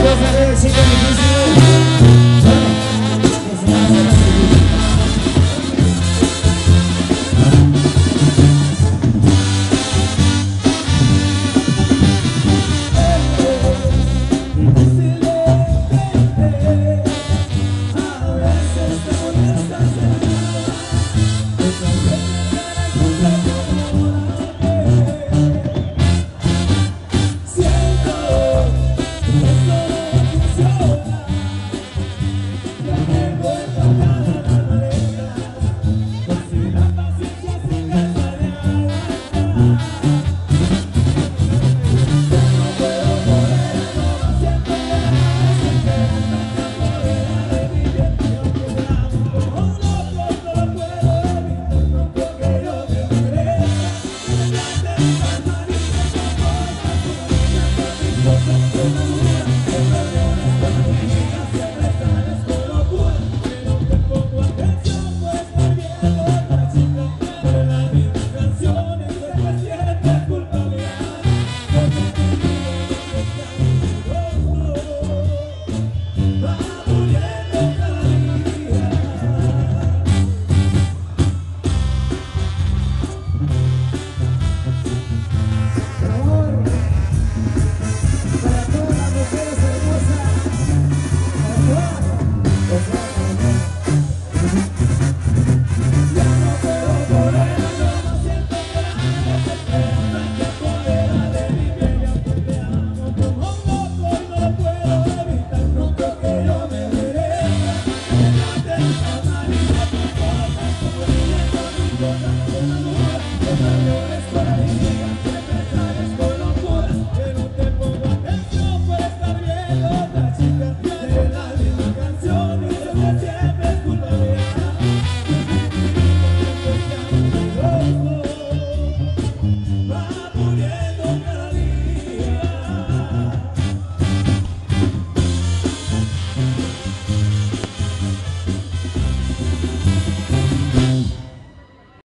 Dios.